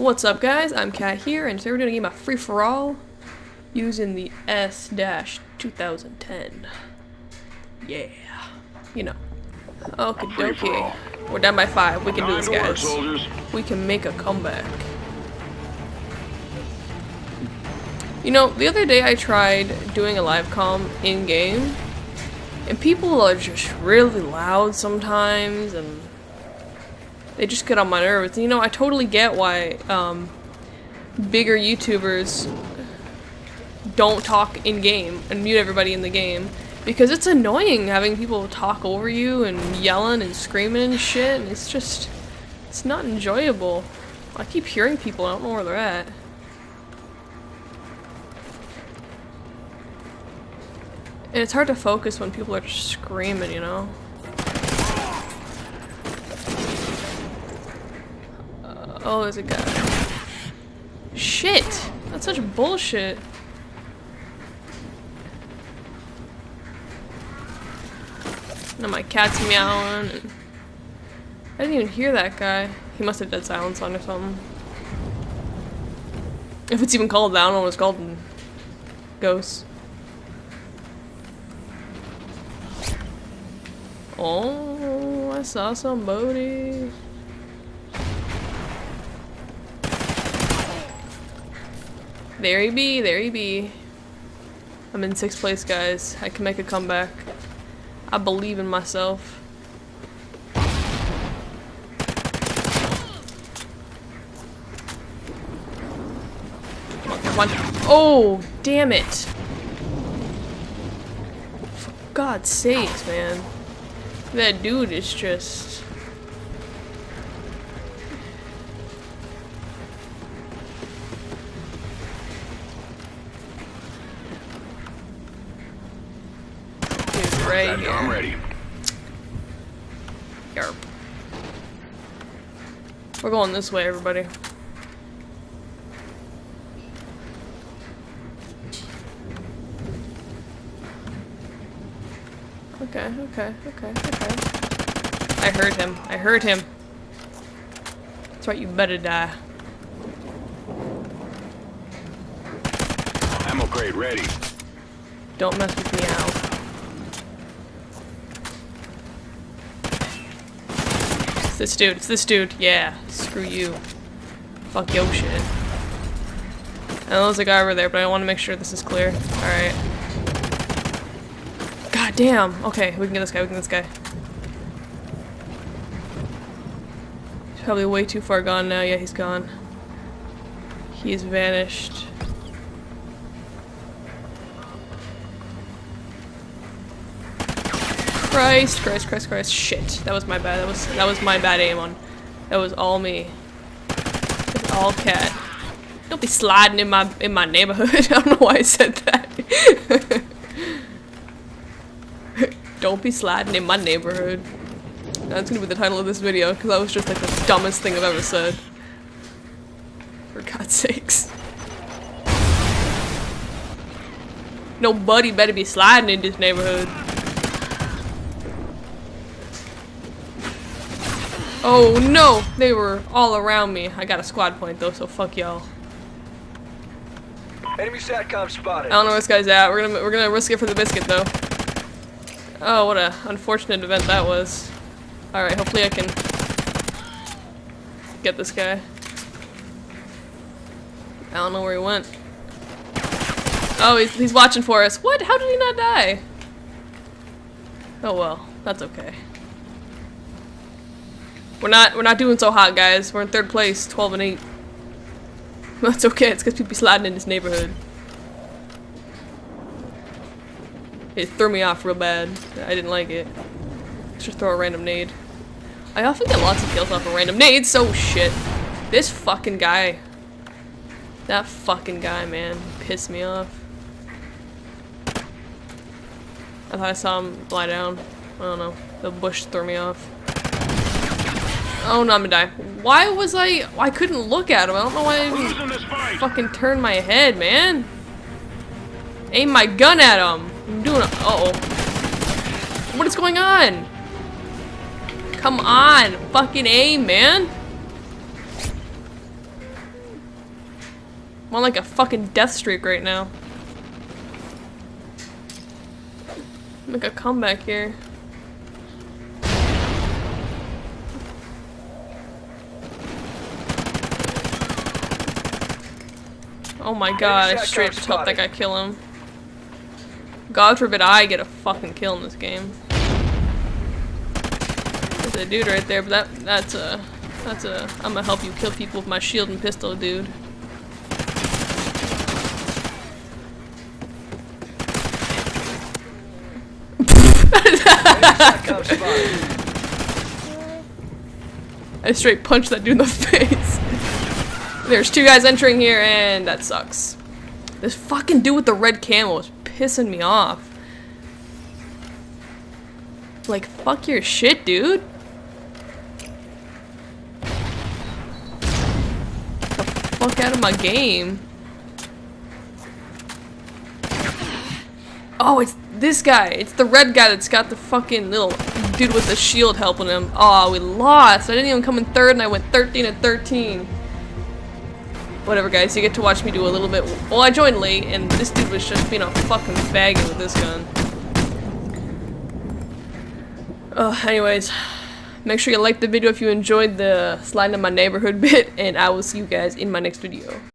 What's up guys, I'm Catt here, and today we're doing a game of free-for-all using the SC-2010. Yeah, you know. Okay, dokie. We're down by five, we can do this guys. We can make a comeback. You know, the other day I tried doing a live com in-game, and people are just really loud sometimes, and they just get on my nerves. You know, I totally get why um, bigger YouTubers don't talk in game and mute everybody in the game because it's annoying having people talk over you and yelling and screaming and shit. And it's just, it's not enjoyable. I keep hearing people. I don't know where they're at. And it's hard to focus when people are just screaming, you know? Oh, there's a guy. Shit! That's such bullshit. Now my cat's meowing. I didn't even hear that guy. He must have dead silence on or something. If it's even called that, I don't know what it's called Ghosts. Oh, I saw somebody. There he be, there he be. I'm in sixth place, guys. I can make a comeback. I believe in myself. Come on. Oh, damn it. For God's sakes, man. That dude is just... right here. I'm ready. Yarp. We're going this way, everybody. Okay, okay, okay, okay. I heard him. I heard him. That's right, you better die. Ammo crate ready. Don't mess with me out. It's this dude. It's this dude. Yeah. Screw you. Fuck yo shit. I know there's a guy over there, but I want to make sure this is clear. Alright. God damn. Okay, we can get this guy. We can get this guy. He's probably way too far gone now. Yeah, he's gone. He's vanished. Christ, Christ, Christ, Christ. Shit. That was my bad. That was that was my bad aim on. That was all me. Was all Catt. Don't be sliding in my in my neighborhood. I don't know why I said that. don't be sliding in my neighborhood. That's gonna be the title of this video because that was just like the dumbest thing I've ever said. For God's sakes. Nobody better be sliding in this neighborhood. Oh no! They were all around me. I got a squad point though, so fuck y'all. Enemy satcom spotted. I don't know where this guy's at. We're gonna we're gonna risk it for the biscuit though. Oh, what a unfortunate event that was. All right, hopefully I can get this guy. I don't know where he went. Oh, he's he's watching for us. What? How did he not die? Oh well, that's okay. We're not we're not doing so hot, guys. We're in third place, 12 and 8. That's okay. It's because people be sliding in this neighborhood. It threw me off real bad. I didn't like it. Let's just throw a random nade. I often get lots of kills off of random nades, so shit. This fucking guy. That fucking guy, man. Pissed me off. I thought I saw him lie down. I don't know. The bush threw me off. Oh no, I'm gonna die. Why was I- I couldn't look at him. I don't know why I We're even losing this fight. fucking turned my head, man. Aim my gun at him. I'm doing a- uh-oh. What is going on? Come on. Fucking aim, man. I'm on like a fucking death streak right now. Make a comeback here. Oh my god, I straight up hope that guy kill him. God forbid I get a fucking kill in this game. There's a dude right there, but that that's a that's a I'm gonna help you kill people with my shield and pistol, dude. I straight punched that dude in the face. There's two guys entering here, and that sucks. This fucking dude with the red camel is pissing me off. Like, fuck your shit, dude. The fuck out of my game. Oh, it's this guy. It's the red guy that's got the fucking little dude with the shield helping him. Oh, we lost. I didn't even come in third and I went 13 and 13. Whatever, guys. You get to watch me do a little bit. Well, I joined late and this dude was just being a fucking faggot with this gun. Uh, anyways, make sure you like the video if you enjoyed the slide in my neighborhood bit, and I will see you guys in my next video.